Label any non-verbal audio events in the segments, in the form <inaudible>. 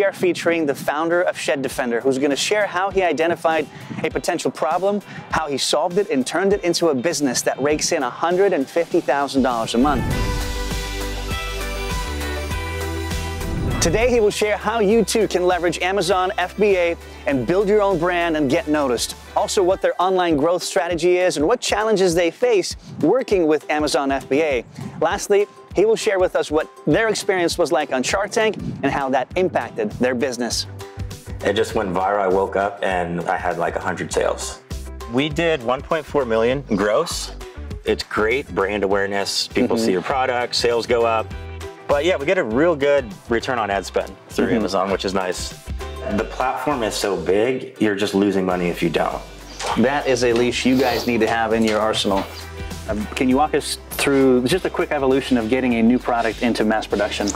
we are featuring the founder of Shed Defender, who's going to share how he identified a potential problem, how he solved it, and turned it into a business that rakes in $150,000 a month. Today, he will share how you too can leverage Amazon FBA and build your own brand and get noticed. Also, what their online growth strategy is and what challenges they face working with Amazon FBA. Lastly, he will share with us what their experience was like on Shark Tank and how that impacted their business. It just went viral. I woke up and I had like 100 sales. We did 1.4 million gross. It's great brand awareness. People mm -hmm. see your product, sales go up. But yeah, we get a real good return on ad spend through mm -hmm. Amazon, which is nice. The platform is so big, you're just losing money if you don't. That is a leash you guys need to have in your arsenal. Um, can you walk us through just a quick evolution of getting a new product into mass production?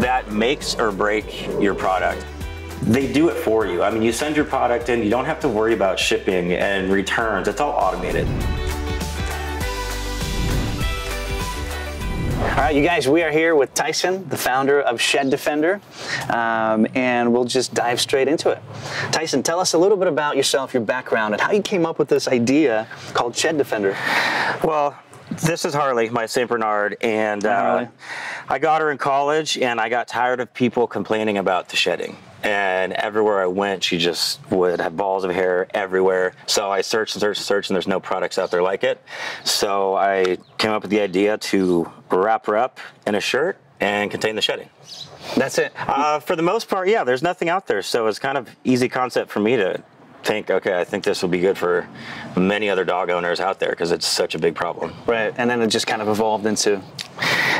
That makes or break your product. They do it for you. I mean, you send your product in, you don't have to worry about shipping and returns. It's all automated. All right, you guys, we are here with Tyson, the founder of Shed Defender, um, and we'll just dive straight into it. Tyson, tell us a little bit about yourself, your background, and how you came up with this idea called Shed Defender. Well, this is Harley, my St. Bernard, and uh, I got her in college, and I got tired of people complaining about the shedding and everywhere I went, she just would have balls of hair everywhere. So I searched and searched and searched, and there's no products out there like it. So I came up with the idea to wrap her up in a shirt and contain the shedding. That's it. Uh, for the most part, yeah. There's nothing out there, so it's kind of easy concept for me to think, okay, I think this will be good for many other dog owners out there because it's such a big problem. Right, and then it just kind of evolved into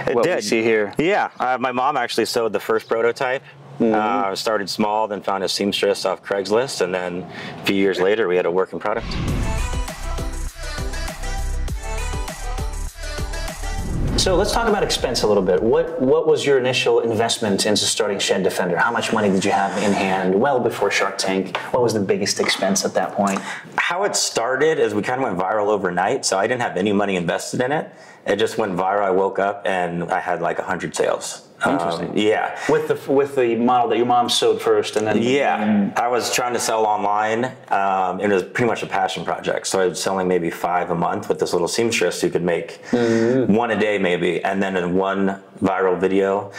it what did. we see here. Yeah, uh, my mom actually sewed the first prototype Mm -hmm. uh, started small, then found a seamstress off Craigslist, and then a few years later, we had a working product. So let's talk about expense a little bit. What what was your initial investment into starting Shed Defender? How much money did you have in hand well before Shark Tank? What was the biggest expense at that point? How it started is we kind of went viral overnight, so I didn't have any money invested in it. It just went viral. I woke up and I had like 100 sales. Interesting. Um, yeah. With the with the model that your mom sewed first, and then yeah, I was trying to sell online. Um, it was pretty much a passion project. So I was selling maybe five a month with this little seamstress who could make mm-hmm. one a day maybe, and then in one viral video,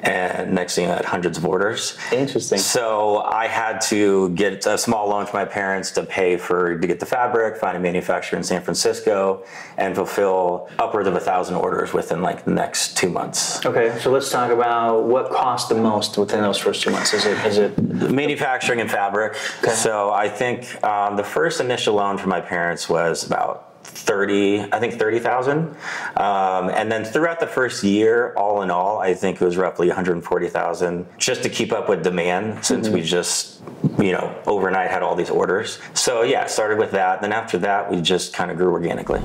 and next thing I had hundreds of orders. Interesting. So I had to get a small loan from my parents to pay for to get the fabric, find a manufacturer in San Francisco, and fulfill upwards of a thousand orders within like the next two months. Okay, so let's talk about what cost the most within those first two months. Is it is it manufacturing and fabric? Okay. So I think um, the first initial loan from my parents was about 30, I think 30,000. Um, and then throughout the first year, all in all, I think it was roughly 140,000 just to keep up with demand since mm-hmm. we just, you know, overnight had all these orders. So yeah, started with that. Then after that, we just kind of grew organically.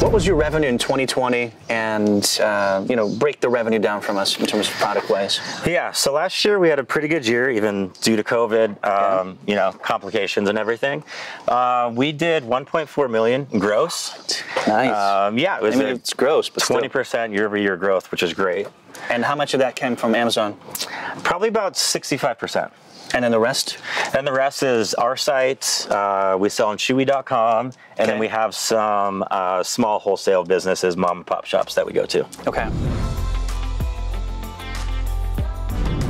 What was your revenue in 2020 and, uh, you know, break the revenue down from us in terms of product wise? Yeah, so last year we had a pretty good year, even due to COVID, um, you know, complications and everything. Uh, we did 1.4 million gross. Nice. Um, yeah, it was I mean, it's gross, but 20% year over year growth, which is great. And how much of that came from Amazon? Probably about 65%. And then the rest? And the rest is our site. Uh, we sell on Chewy.com, and okay. then we have some uh, small wholesale businesses, mom and pop shops that we go to. Okay.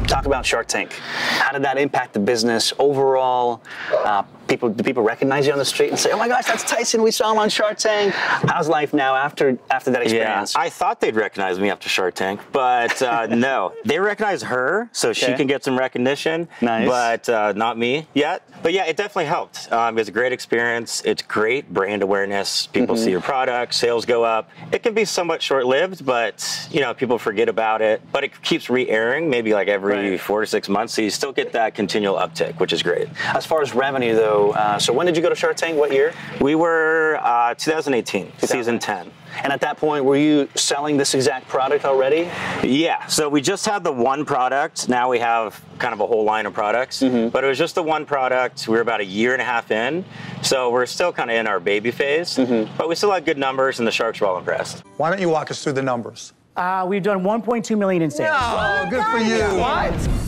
Talk about Shark Tank. How did that impact the business overall? Uh, people do people recognize you on the street and say, "Oh my gosh, that's Tyson. We saw him on Shark Tank." How's life now after after that experience? Yeah, I thought they'd recognize me after Shark Tank, but uh, <laughs> no, they recognize her, so okay. she can get some recognition. Nice, but uh, not me yet. But yeah, it definitely helped. Um, it was a great experience. It's great brand awareness. People mm-hmm. see your product, sales go up. It can be somewhat short-lived, but you know people forget about it. But it keeps re-airing, maybe like every right. four to six months, so you still get that continual uptick, which is great. As far as revenue, though uh, so when did you go to Shark Tank? What year? We were uh, 2018, season 10. And at that point, were you selling this exact product already? Yeah. So we just had the one product. Now we have kind of a whole line of products. Mm-hmm. But it was just the one product. We were about a year and a half in. So we're still kind of in our baby phase. Mm-hmm. But we still had good numbers, and the Sharks were all impressed. Why don't you walk us through the numbers? Uh, we've done 1.2 million in sales. Oh, good for you. What?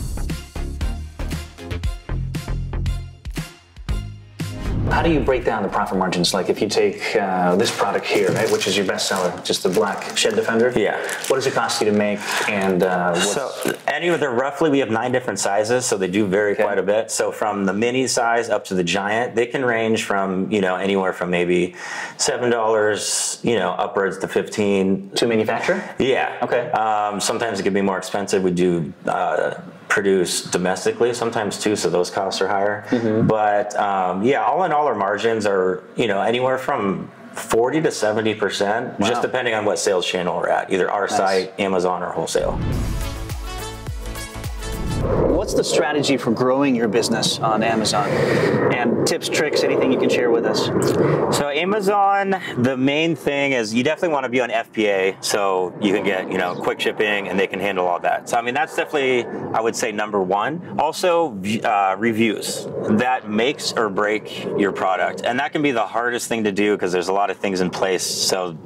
How do you break down the profit margins? Like if you take uh, this product here, right, which is your best seller, just the black shed defender. Yeah. What does it cost you to make? And uh, what's, So any of the roughly we have nine different sizes, so they do vary Okay. quite a bit. So from the mini size up to the giant, they can range from you know anywhere from maybe seven dollars, you know, upwards to fifteen. to manufacture? Yeah. Okay. Um, sometimes it can be more expensive. We do uh, produce domestically sometimes too, so those costs are higher. Mm-hmm. But um, yeah, all in all, our margins are you know anywhere from. 40 to 70 percent, Wow. just depending on what sales channel we're at, either our site, Amazon, or wholesale. What's the strategy for growing your business on Amazon? And tips, tricks, anything you can share with us? So Amazon, the main thing is you definitely want to be on FBA, so you can get you know quick shipping and they can handle all that. So I mean that's definitely I would say number one. Also uh, reviews that makes or break your product, and that can be the hardest thing to do because there's a lot of things in place. So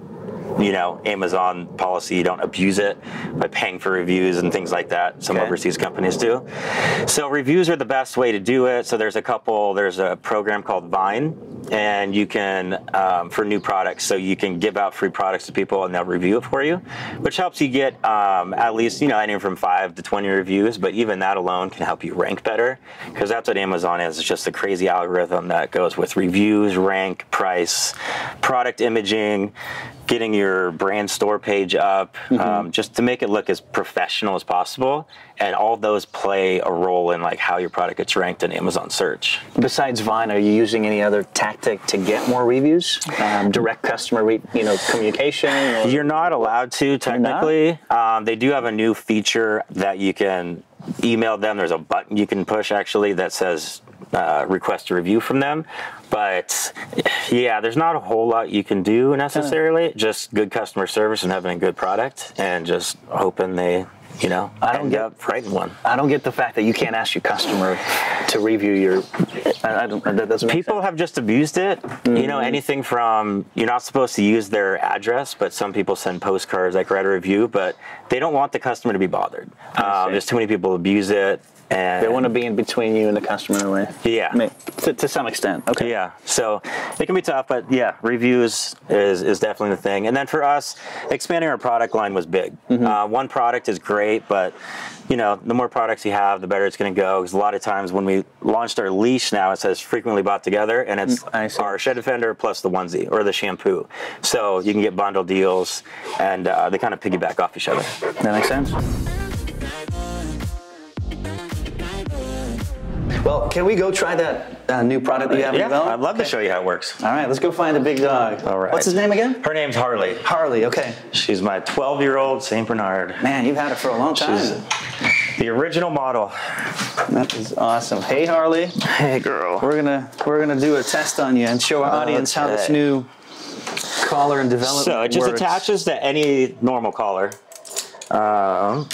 you know, Amazon policy, you don't abuse it by paying for reviews and things like that. Some Okay. overseas companies do. So reviews are the best way to do it. So there's a couple, there's a program called Vine, and you can, um, for new products, so you can give out free products to people and they'll review it for you, which helps you get um, at least, you know, anywhere from five to 20 reviews, but even that alone can help you rank better because that's what Amazon is. It's just a crazy algorithm that goes with reviews, rank, price, product imaging, getting your brand store page up, um, just to make it look as professional as possible. And all those play a role in like how your product gets ranked in Amazon search. Besides Vine, are you using any other tactic to get more reviews? Um, direct customer, re- you know, communication. Or, You're not allowed to technically. Um, they do have a new feature that you can email them. There's a button you can push actually that says uh, request a review from them. But yeah, there's not a whole lot you can do necessarily. Just good customer service and having a good product, and just hoping they, you know, I don't get- up writing one. I don't get the fact that you can't ask your customer to review your. I, I don't. That doesn't People sense. have just abused it. You know, anything from you're not supposed to use their address, but some people send postcards like write a review, but they don't want the customer to be bothered. Um, there's too many people abuse it, and They want to be in between you and the customer in a way. Yeah. I mean, to, to some extent. Okay. Yeah, so it can be tough, but yeah, reviews is, is definitely the thing. And then for us, expanding our product line was big. Mm-hmm. Uh, one product is great, but you know, the more products you have, the better it's going to go. Because a lot of times when we launched our leash, now it says frequently bought together, and it's Mm, our shed defender plus the onesie or the shampoo. So you can get bundle deals, and uh, they kind of piggyback off each other. That makes sense. Well, can we go try that uh, new product that you have Yeah, developed? I'd love to show you how it works. All right, let's go find the big dog. All right. What's his name again? Her name's Harley. Harley. Okay. She's my 12 year old St. Bernard. Man, you've had it for a long time. She's the original model. That is awesome. Hey, Harley. Hey, girl. We're gonna we're gonna do a test on you and show our audience how this new collar and development So it just works. attaches to any normal collar. Um,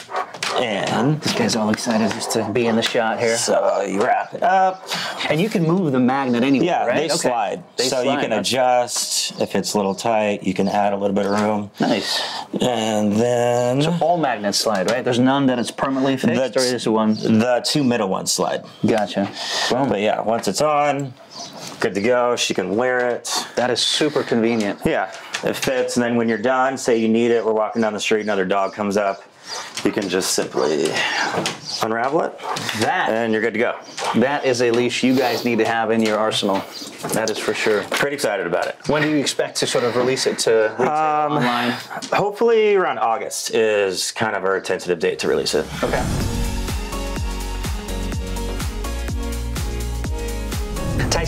and This guy's all excited just to be in the shot here. so you wrap it up. And you can move the magnet anywhere, Yeah, right? they Okay. slide. They so you can adjust if it's a little tight. You can add a little bit of room, Nice. and then All magnets slide, right? There's none that it's permanently fixed, or That's- is one? the two middle ones slide. Gotcha. Well, But yeah, once it's on, good to go. She can wear it. that is super convenient. Yeah, it fits. And then when you're done, say you need it, we're walking down the street, another dog comes up, you can just simply unravel it, That and you're good to go. that is a leash you guys need to have in your arsenal. That is for sure. Pretty excited about it. When do you expect to sort of release it to retail Um, online? Hopefully around August is kind of our tentative date to release it. Okay.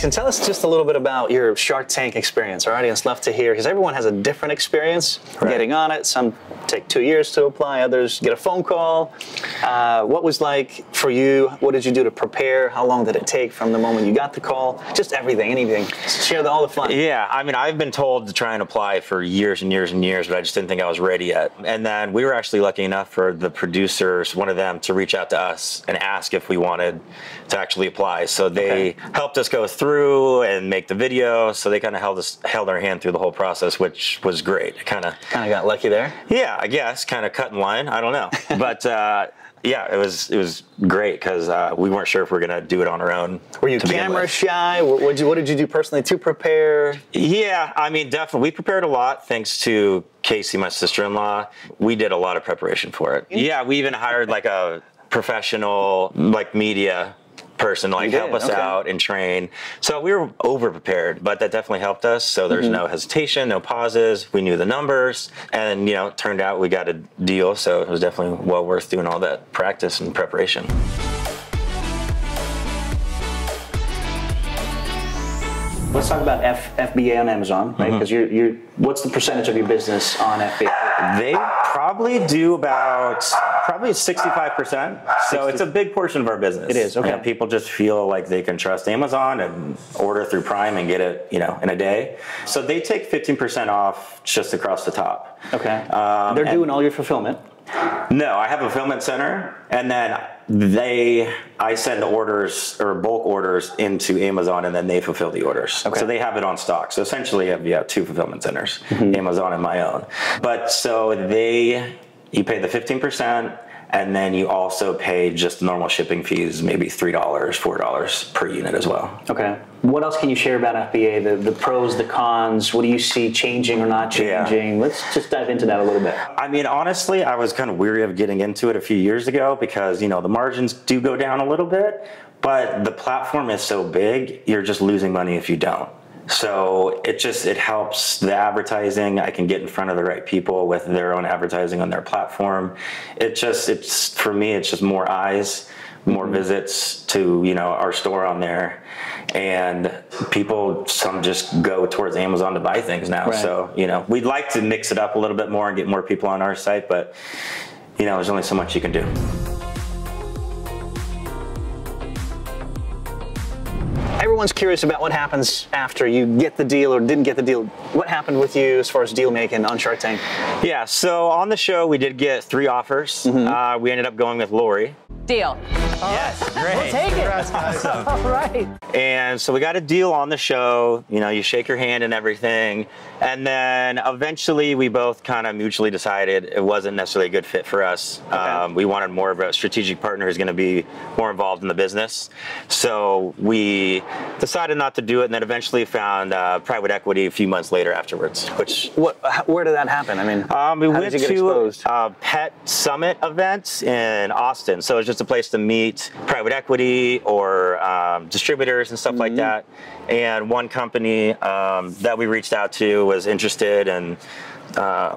Tyson, tell us just a little bit about your Shark Tank experience. Our audience love to hear because everyone has a different experience Right. getting on it. Some take two years to apply, others get a phone call. Uh, what was like for you? What did you do to prepare? How long did it take from the moment you got the call? Just everything, anything. Share the, all the fun. Yeah, I mean, I've been told to try and apply for years and years and years, but I just didn't think I was ready yet. And then we were actually lucky enough for the producers, one of them, to reach out to us and ask if we wanted to actually apply. So they Okay. helped us go through and make the video. So they kind of held us held our hand through the whole process, which was great. Kind of Kind of got lucky there. yeah, I guess kind of cut in line. I don't know, <laughs> but uh, yeah, it was it was great because uh, we weren't sure if we were gonna do it on our own. Were you camera shy? What, you, what did you do personally to prepare? Yeah, I mean, definitely. We prepared a lot thanks to Casey, my sister in law. We did a lot of preparation for it. Yeah, we even hired like a professional, like media person to like help us Okay. out and train. So we were over prepared, but that definitely helped us. So there's Mm-hmm. no hesitation, no pauses. We knew the numbers, and you know, it turned out we got a deal. So it was definitely well worth doing all that practice and preparation. Let's talk about F, FBA on Amazon, Mm-hmm. right? Because you're, you're, what's the percentage of your business on FBA? They probably do about probably 65%. So it's a big portion of our business. It is, okay. You know, people just feel like they can trust Amazon and order through Prime and get it, you know, in a day. So they take 15% off just across the top. Okay. Um, They're doing all your fulfillment. No, I have a fulfillment center, and then they, I send orders or bulk orders into Amazon, and then they fulfill the orders. Okay. So they have it on stock. So essentially, I have yeah, two fulfillment centers, Mm-hmm. Amazon and my own. But so they, you pay the fifteen percent. And then you also pay just normal shipping fees, maybe three dollars, four dollars per unit as well. Okay. What else can you share about FBA? The, the pros, the cons. What do you see changing or not changing? Yeah. Let's just dive into that a little bit. I mean, honestly, I was kind of weary of getting into it a few years ago because, you know, the margins do go down a little bit, but the platform is so big, you're just losing money if you don't. So it just it helps the advertising. I can get in front of the right people with their own advertising on their platform. It just it's for me it's just more eyes, more mm-hmm. visits to, you know, our store on there. And people some just go towards Amazon to buy things now. Right. So, you know, we'd like to mix it up a little bit more and get more people on our site, but you know, there's only so much you can do. Everyone's curious about what happens after you get the deal or didn't get the deal. What happened with you as far as deal making on Shark Tank? Yeah, so on the show, we did get three offers. Uh, we ended up going with Lori. Deal. Yes, great. We'll take it. <laughs> Awesome. All right. And so we got a deal on the show. You know, you shake your hand and everything. And then eventually we both kind of mutually decided it wasn't necessarily a good fit for us. Um, we wanted more of a strategic partner who's going to be more involved in the business. So we decided not to do it and then eventually found uh, private equity a few months later afterwards, which What? Where did that happen? I mean, um, we how went did you get to exposed? a pet summit event in Austin. So it's just a place to meet private equity or um, distributors and stuff Mm-hmm. like that. And one company um, that we reached out to was interested and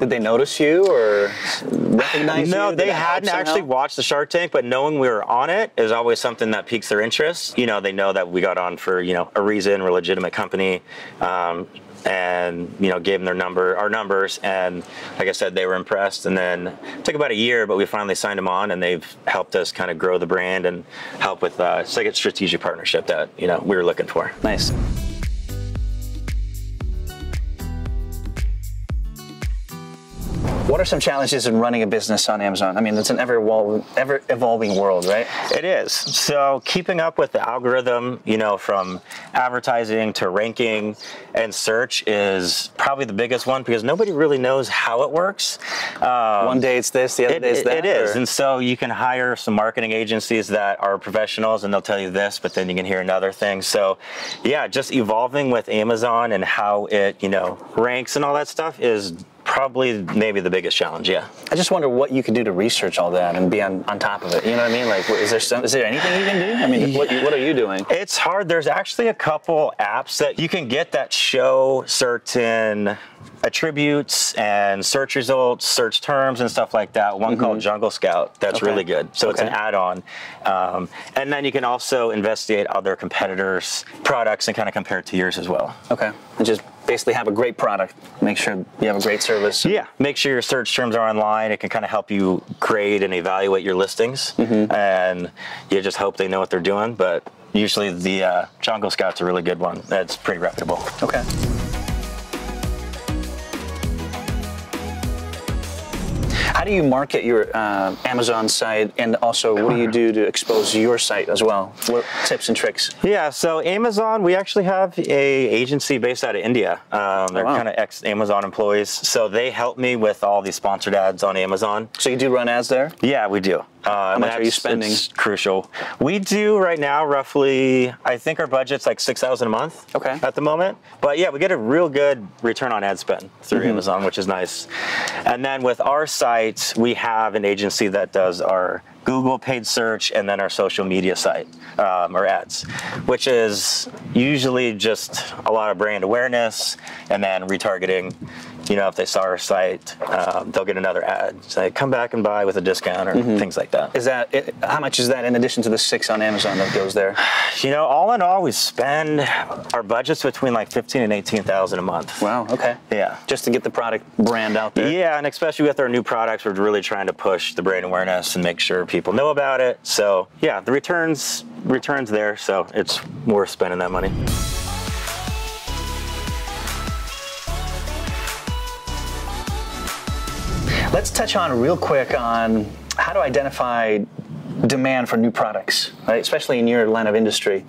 Did they notice you or recognize you? no, they hadn't actually watched the Shark Tank, but knowing we were on it is always something that piques their interest. You know, they know that we got on for you know a reason, we're a legitimate company, um, and you know gave them their number, our numbers, and like I said, they were impressed. And then took about a year, but we finally signed them on, and they've helped us kind of grow the brand and help with uh, it's like a strategic partnership that you know we were looking for. Nice. What are some challenges in running a business on Amazon? I mean, it's an ever ever evolving world, right? It is. So keeping up with the algorithm, you know, from advertising to ranking and search is probably the biggest one because nobody really knows how it works. Um, One day it's this, the other it, day it's that. it is. or- And so you can hire some marketing agencies that are professionals and they'll tell you this, but then you can hear another thing. So yeah, just evolving with Amazon and how it, you know, ranks and all that stuff is probably maybe the biggest challenge. Yeah. I just wonder what you could do to research all that and be on, on top of it. You know what I mean? Like, is there some, is there anything you can do? I mean, what, what are you doing? It's hard. There's actually a couple apps that you can get that show certain attributes and search results, search terms, and stuff like that. One called Jungle Scout. That's Okay. really good. So it's an add-on, um, and then you can also investigate other competitors' products and kind of compare it to yours as well. Okay, and just basically have a great product. Make sure you have a great service. Yeah, make sure your search terms are online. It can kind of help you grade and evaluate your listings, mm-hmm. and you just hope they know what they're doing. But usually, the uh, Jungle Scout's a really good one. That's pretty reputable. Okay. Do you market your uh, Amazon site, and also what do you do to expose your site as well? What tips and tricks? Yeah, so Amazon, we actually have a agency based out of India. Um, they're oh, wow. kind of ex Amazon employees, so they help me with all these sponsored ads on Amazon. So you do run ads there? Yeah, we do. Uh, How much are you spending? crucial. We do right now roughly, I think our budget's like six thousand a month. Okay. At the moment, but yeah, we get a real good return on ad spend through mm-hmm. Amazon, which is nice. And then with our site, we have an agency that does our Google paid search and then our social media site um, or ads, which is usually just a lot of brand awareness and then retargeting you know, if they saw our site, um, they'll get another ad. Say, come back and buy with a discount or mm-hmm. things like that. Is that it, how much is that in addition to the six on Amazon that goes there? You know, all in all, we spend our budgets between like fifteen and eighteen thousand a month. Wow. Okay. Yeah. Just to get the product brand out there. Yeah, and especially with our new products, we're really trying to push the brand awareness and make sure people know about it. So yeah, the returns returns there, so it's worth spending that money. Let's touch on real quick on how to identify demand for new products, right? especially in your line of industry.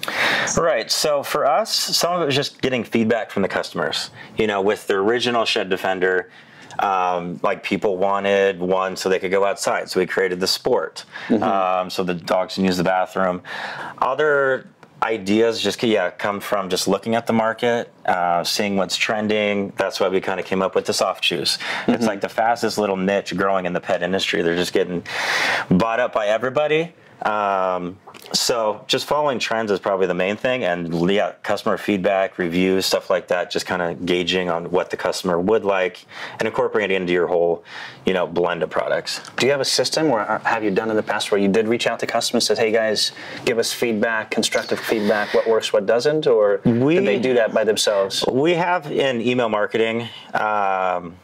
Right. So for us, some of it was just getting feedback from the customers. You know, with the original Shed Defender, um, like people wanted one so they could go outside, so we created the sport, mm-hmm. um, so the dogs can use the bathroom. Other ideas just yeah come from just looking at the market uh, seeing what's trending that's why we kind of came up with the soft shoes mm-hmm. it's like the fastest little niche growing in the pet industry they're just getting bought up by everybody um, so just following trends is probably the main thing, and yeah, customer feedback, reviews, stuff like that. Just kind of gauging on what the customer would like, and incorporating it into your whole, you know, blend of products. Do you have a system, or have you done in the past where you did reach out to customers, and said, "Hey guys, give us feedback, constructive feedback, what works, what doesn't," or we, did they do that by themselves? We have in email marketing. Um,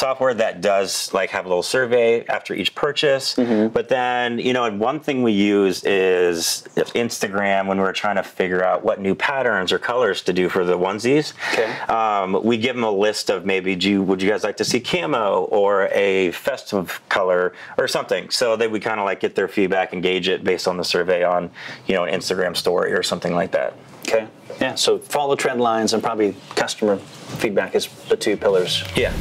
software that does like have a little survey after each purchase. Mm-hmm. But then, you know, and one thing we use is Instagram when we're trying to figure out what new patterns or colors to do for the onesies. Okay. Um, we give them a list of maybe, do you, would you guys like to see camo or a festive color or something? So that we kind of like get their feedback, engage it based on the survey on, you know, an Instagram story or something like that. Okay. Yeah. So follow trend lines and probably customer feedback is the two pillars. Yeah.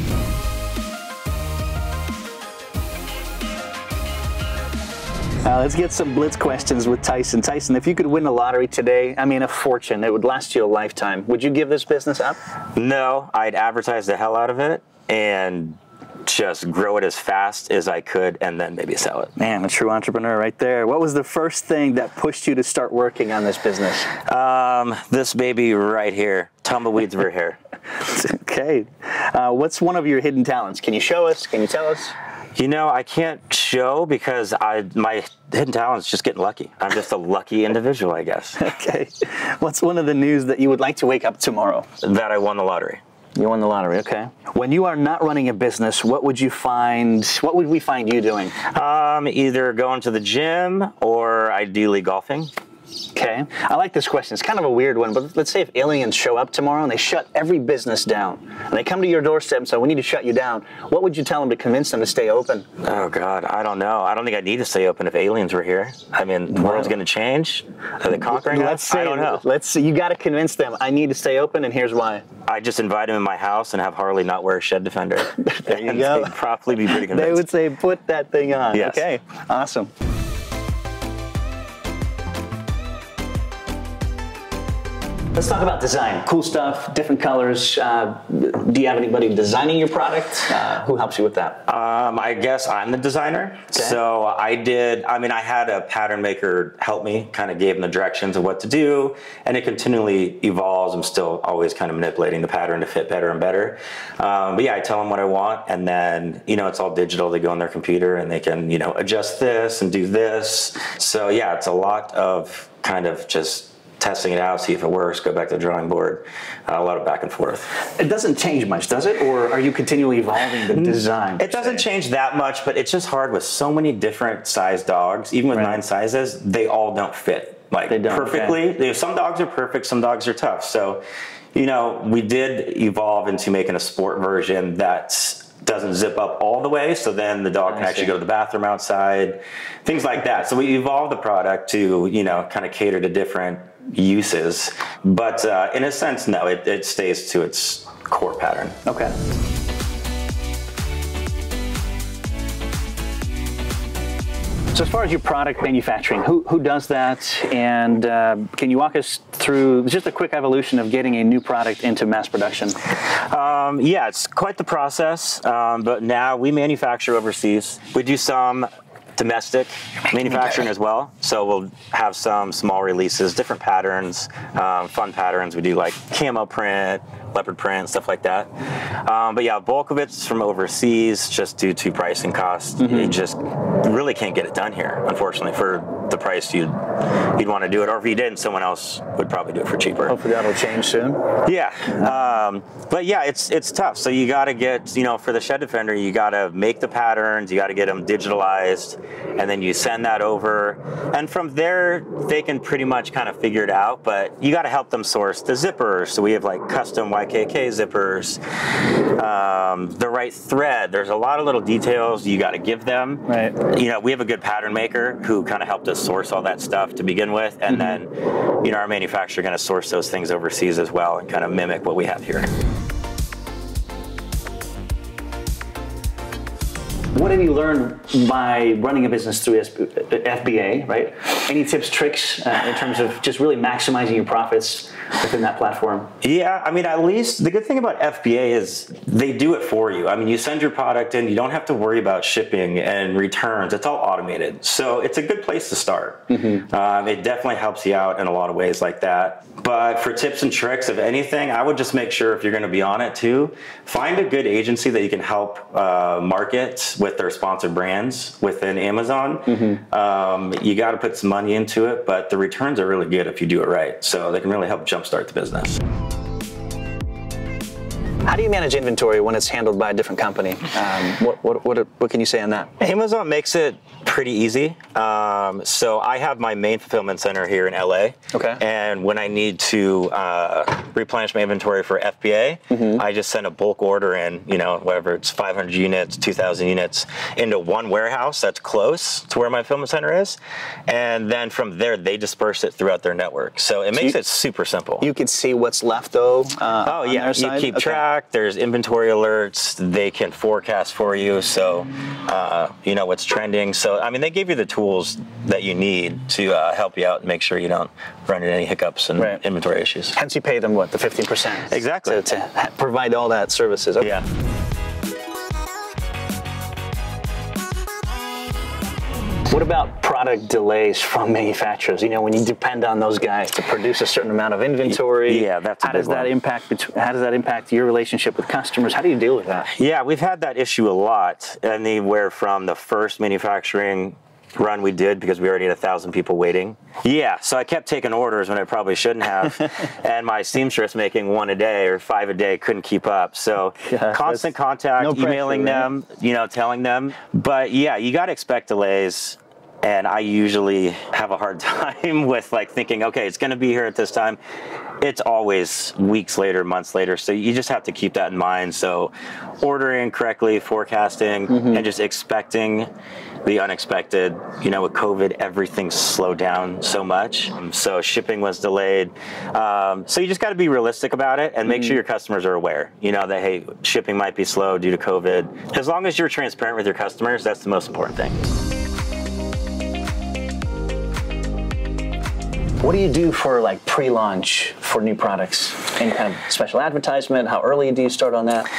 Uh, let's get some blitz questions with Tyson. Tyson, if you could win the lottery today, I mean a fortune, it would last you a lifetime. Would you give this business up? No, I'd advertise the hell out of it and just grow it as fast as I could and then maybe sell it. Man, a true entrepreneur right there. What was the first thing that pushed you to start working on this business? Um, this baby right here, tumbleweeds over here. <laughs> okay. Uh, what's one of your hidden talents? Can you show us? Can you tell us? You know, I can't show because I my hidden talent is just getting lucky. I'm just a lucky individual, I guess. <laughs> Okay. What's one of the news that you would like to wake up tomorrow? That I won the lottery. You won the lottery, okay. When you are not running a business, what would you find, what would we find you doing? Um, either going to the gym or ideally golfing. Okay. I like this question. It's kind of a weird one, but let's say if aliens show up tomorrow and they shut every business down, and they come to your doorstep and say, "We need to shut you down." What would you tell them to convince them to stay open? Oh God, I don't know. I don't think I need to stay open if aliens were here. I mean, the world's going to change. Are they conquering let's us? Say, I don't know. Let's see. You got to convince them. I need to stay open, and here's why. I just invite them in my house and have Harley not wear a shed defender. <laughs> there you go. They'd probably be pretty convinced. <laughs> They would say, "Put that thing on." Yes. Okay. Awesome. Let's talk about design. Cool stuff, different colors. Uh, do you have anybody designing your product? Uh, who helps you with that? Um, I guess I'm the designer. Okay. So I did, I mean, I had a pattern maker help me, kind of gave him the directions of what to do, and it continually evolves. I'm still always kind of manipulating the pattern to fit better and better. Um, but yeah, I tell them what I want, and then, you know, it's all digital. They go on their computer and they can, you know, adjust this and do this. So yeah, it's a lot of kind of just testing it out, see if it works, go back to the drawing board. Uh, a lot of back and forth. It doesn't change much, does it? Or are you continually evolving the design? It doesn't change that much, but it's just hard with so many different size dogs. Even with Right. nine sizes, they all don't fit like They don't, perfectly. They- Some dogs are perfect, some dogs are tough. So, you know, we did evolve into making a sport version that doesn't zip up all the way, so then the dog I can actually go to the bathroom outside, things like that. So we evolved the product to, you know, kind of cater to different uses. But uh, in a sense, no, it, it stays to its core pattern. Okay. So as far as your product manufacturing, who, who does that? And uh, can you walk us through just a quick evolution of getting a new product into mass production? Um, yeah, it's quite the process, um, but now we manufacture overseas. We do some domestic manufacturing as well. So we'll have some small releases, different patterns, um, fun patterns. We do like camo print, leopard print, stuff like that. Um, but yeah, bulk of it's from overseas just due to pricing costs. You just really can't get it done here, unfortunately, for the price you'd, you'd want to do it. Or if you didn't, someone else would probably do it for cheaper. Hopefully that'll change soon. Yeah, um, but yeah, it's it's tough. So you got to get you know for the shed defender, you got to make the patterns, you got to get them digitalized, and then you send that over, and from there they can pretty much kind of figure it out. But you got to help them source the zippers. So we have like custom YKK zippers, um, the right thread. There's a lot of little details you got to give them. Right. You know, we have a good pattern maker who kind of helped us source all that stuff to begin with, and then you know our manufacturer going to source those things overseas as well and kind of mimic what we have here. What have you learned by running a business through FBA, right? Any tips, tricks uh, in terms of just really maximizing your profits within that platform? Yeah, I mean, at least the good thing about FBA is they do it for you. I mean, you send your product in, you don't have to worry about shipping and returns. It's all automated. So it's a good place to start. Um, it definitely helps you out in a lot of ways like that. But for tips and tricks of anything, I would just make sure if you're going to be on it too, find a good agency that you can help uh, market with their sponsored brands within Amazon. Um, you got to put some money into it, but the returns are really good if you do it right. So they can really help jumpstart the business. How do you manage inventory when it's handled by a different company? Um, what, what, what, what can you say on that? Amazon makes it pretty easy. Um, so I have my main fulfillment center here in LA. Okay. And when I need to uh, replenish my inventory for FBA, I just send a bulk order in, you know, whatever it's 500 units, 2,000 units, into one warehouse that's close to where my fulfillment center is. And then from there, they disperse it throughout their network. So it makes you- it super simple. You can see what's left though. Uh, Oh yeah, you keep Okay. track. There's inventory alerts. They can forecast for you, so uh, you know what's trending. So I mean, they gave you the tools that you need to uh, help you out and make sure you don't run into any hiccups and Right. inventory issues. Hence, you pay them what the fifteen percent Exactly. to, to provide all that services. Okay. Yeah. What about product delays from manufacturers? You know, when you depend on those guys to produce a certain amount of inventory. Yeah, that's a how does big that impact? How does that impact your relationship with customers? How do you deal with that? Yeah, we've had that issue a lot. Anywhere from the first manufacturing run we did because we already had a thousand people waiting. Yeah, so I kept taking orders when I probably shouldn't have, <laughs> and my seamstress making one a day or five a day couldn't keep up. So <laughs> Yeah, constant contact, no pressure, emailing right? them, you know, telling them. But yeah, you got to expect delays. And I usually have a hard <laughs> time with like thinking, okay, it's going to be here at this time. It's always weeks later, months later. So you just have to keep that in mind. So ordering correctly, forecasting, Mm-hmm. and just expecting the unexpected. You know, with COVID, everything slowed down so much. Um, So shipping was delayed. Um, so you just got to be realistic about it and make Mm-hmm. sure your customers are aware. You know that hey, shipping might be slow due to COVID. As long as you're transparent with your customers, that's the most important thing. What do you do for like pre-launch for new products? Any kind of special advertisement? How early do you start on that?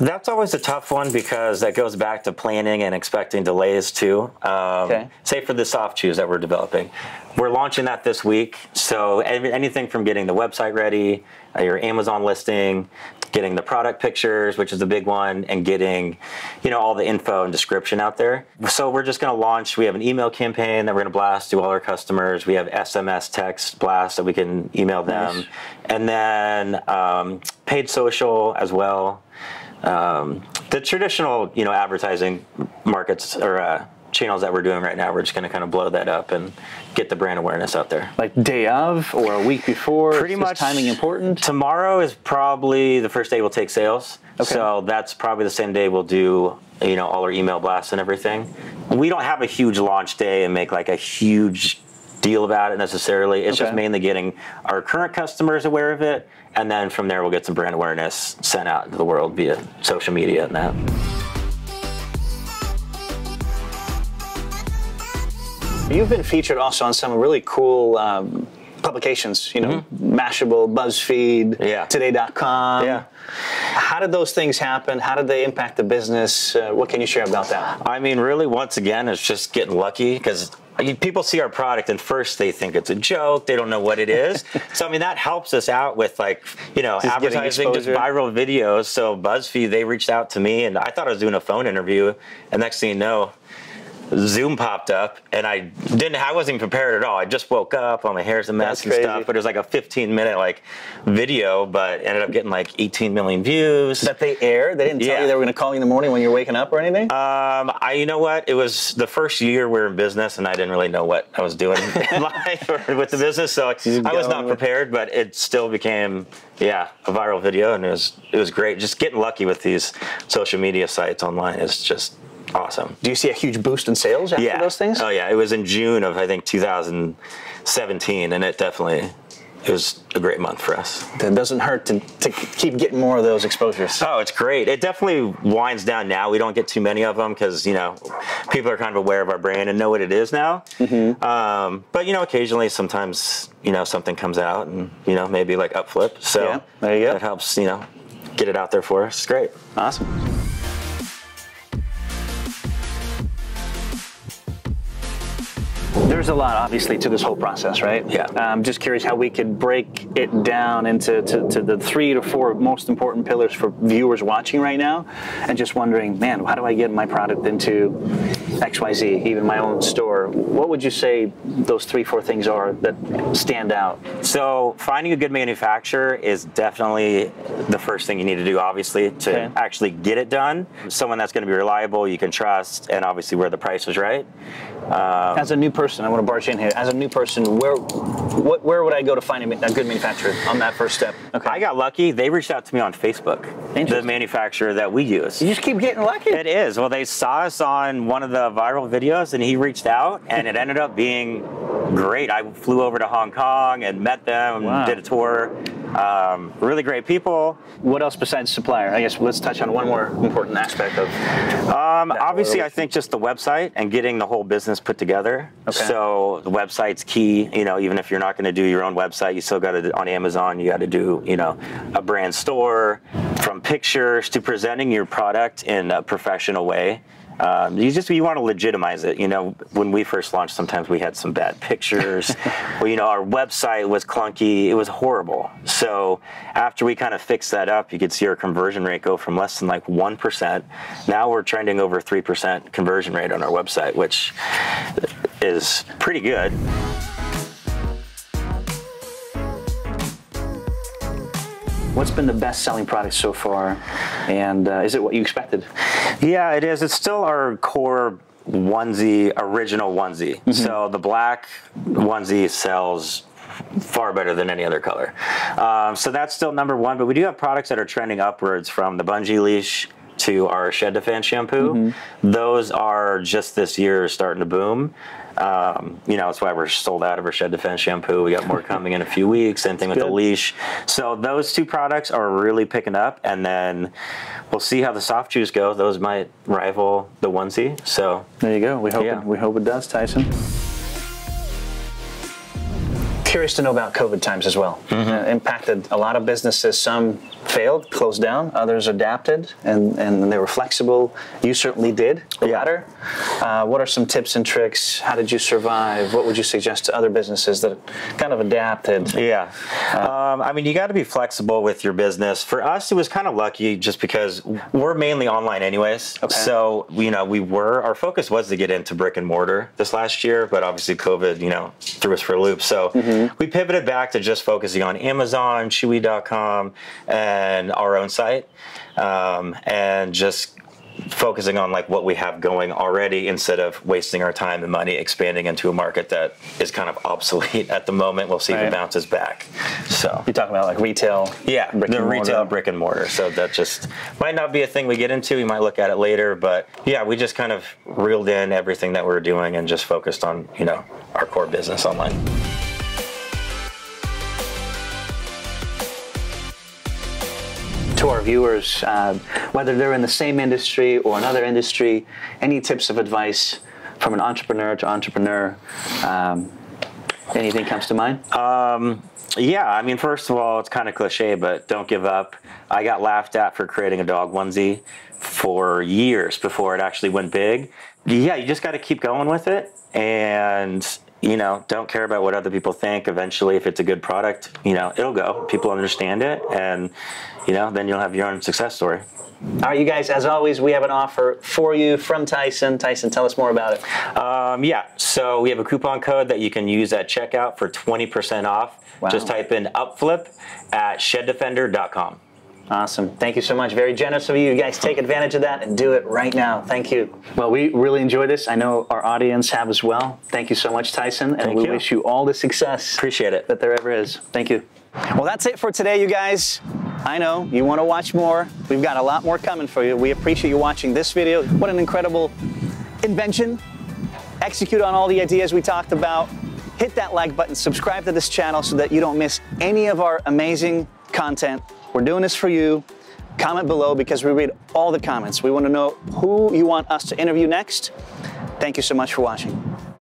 That's always a tough one because that goes back to planning and expecting delays too. Um, Okay. Say for the soft shoes that we're developing, we're launching that this week. So anything from getting the website ready, your Amazon listing, getting the product pictures, which is the big one, and getting, you know, all the info and description out there. So we're just going to launch. We have an email campaign that we're going to blast to all our customers. We have SMS text blast that we can email them, Nice. and then um, paid social as well um, the traditional, you know, advertising markets or uh, channels that we're doing right now, we're just going to kind of blow that up and get the brand awareness out there. Like day of or a week before? Pretty Is much timing important. Tomorrow is probably the first day we'll take sales. Okay. So that's probably the same day we'll do, you know, all our email blasts and everything. We don't have a huge launch day and make like a huge deal about it necessarily. It's just mainly getting our current customers aware of it. And then from there, we'll get some brand awareness sent out into the world via social media and that. You've been featured also on some really cool um, publications, you know, Mashable, BuzzFeed. Yeah. Today.com. Yeah. How did those things happen? How did they impact the business? Uh, what can you share about that? I mean, really, once again, it's just getting lucky because people see our product and first they think it's a joke. They don't know what it is. <laughs> so, I mean, that helps us out with like, you know, Just advertising, just viral videos. So, BuzzFeed, they reached out to me and I thought I was doing a phone interview. And next thing you know, Zoom popped up, and I didn't. I wasn't even prepared at all. I just woke up, all my hair's a mess That's and crazy. stuff. But it was like a 15 minute like video, but ended up getting like 18 million views. That they aired? They didn't tell Yeah. you they were going to call you in the morning when you're waking up or anything? Um, I, you know what? It was the first year we were in business, and I didn't really know what I was doing <laughs> in life or with the business, so I was not with- prepared. But it still became, yeah, a viral video, and it was it was great. Just getting lucky with these social media sites online is just awesome. Do you see a huge boost in sales after Yeah. those things? Oh yeah, it was in June of I think 2017, and it definitely it was a great month for us. It doesn't hurt to, to keep getting more of those exposures. Oh, it's great. It definitely winds down now. We don't get too many of them because you know people are kind of aware of our brand and know what it is now. Mm-hmm. Um, but you know, occasionally, sometimes you know something comes out and you know maybe like upflip. So Yeah, there you go. That helps you know get it out there for us. It's great. Awesome. There's a lot, obviously, to this whole process, right? Yeah. I'm just curious how we could break it down into to, to the three to four most important pillars for viewers watching right now, and just wondering, man, how do I get my product into XYZ, even my own store? What would you say those three, four things are that stand out? So finding a good manufacturer is definitely the first thing you need to do, obviously, to Okay. actually get it done. Someone that's going to be reliable, you can trust, and obviously where the price is right. Um, As a new person, I want to barge in here. As a new person, where what, where would I go to find a, a good manufacturer on that first step? Okay. I got lucky. They reached out to me on Facebook, the manufacturer that we use. you just keep getting lucky. It is. Well, they saw us on one of the viral videos and he reached out and it ended up being great. I flew over to Hong Kong and met them and Wow. did a tour. Um, really great people. What else besides supplier? I guess let's touch on one more important aspect of. Um, obviously, I think just the website and getting the whole business put together. Okay. So the website's key. You know, even if you're not going to do your own website, you still got to on Amazon. You got to do you know a brand store, from pictures to presenting your product in a professional way. Um, you just you want to legitimize it. You know, when we first launched, sometimes we had some bad pictures. <laughs> well, you know, our website was clunky. It was horrible. So after we kind of fixed that up, you could see our conversion rate go from less than like one percent. Now we're trending over three percent conversion rate on our website, which is pretty good. What's been the best selling product so far, and uh, is it what you expected? Yeah, it is. It's still our core onesie, original onesie. So the black onesie sells far better than any other color. Um, so that's still number one. But we do have products that are trending upwards from the bungee leash to our Shed Defense shampoo. Those are just this year starting to boom. Um, you know, that's why we're sold out of our Shed Defense shampoo. We got more <laughs> coming in a few weeks. Same thing with the leash. So those two products are really picking up, and then we'll see how the soft shoes go. Those might rival the onesie. So There you go. We hope Yeah. it, we hope it does, Tyson. Curious to know about COVID times as well. Mm-hmm. Uh, impacted a lot of businesses. Some failed, closed down. Others adapted, and, and they were flexible. You certainly did the Yeah. latter. Uh, what are some tips and tricks? How did you survive? What would you suggest to other businesses that kind of adapted? Yeah. Um, I mean, you got to be flexible with your business. For us, it was kind of lucky just because we're mainly online, anyways. Okay. So, you know, we were, our focus was to get into brick and mortar this last year, but obviously COVID, you know, threw us for a loop. So we pivoted back to just focusing on Amazon, Chewy.com, and our own site, um, and just focusing on like what we have going already instead of wasting our time and money expanding into a market that is kind of obsolete at the moment. We'll see if it bounces back. So you're talking about like retail. yeah, brick the retail mortar. brick and mortar. So that just might not be a thing we get into. We might look at it later, but yeah, we just kind of reeled in everything that we we're doing and just focused on you know our core business online. To our viewers, uh, whether they're in the same industry or another industry, any tips of advice from an entrepreneur to entrepreneur? Um, anything comes to mind? Yeah, I mean, first of all, it's kind of cliche, but don't give up. I got laughed at for creating a dog onesie for years before it actually went big. Yeah, you just got to keep going with it, and you know, don't care about what other people think. Eventually, if it's a good product, you know, it'll go. People understand it, and you know, then you'll have your own success story. All right, you guys, as always, we have an offer for you from Tyson. Tyson, tell us more about it. Um, yeah, so we have a coupon code that you can use at checkout for 20% off. Wow. Just type in upflip at sheddefender.com. Awesome. Thank you so much. Very generous of you. You guys take advantage of that and do it right now. Thank you. Well, we really enjoyed this. I know our audience have as well. Thank you so much, Tyson. And Thank we you. wish you all the success Appreciate it. that there ever is. Thank you. Well, that's it for today, you guys. I know you want to watch more. We've got a lot more coming for you. We appreciate you watching this video. What an incredible invention. Execute on all the ideas we talked about. Hit that like button, subscribe to this channel so that you don't miss any of our amazing content. We're doing this for you. Comment below because we read all the comments. We want to know who you want us to interview next. Thank you so much for watching.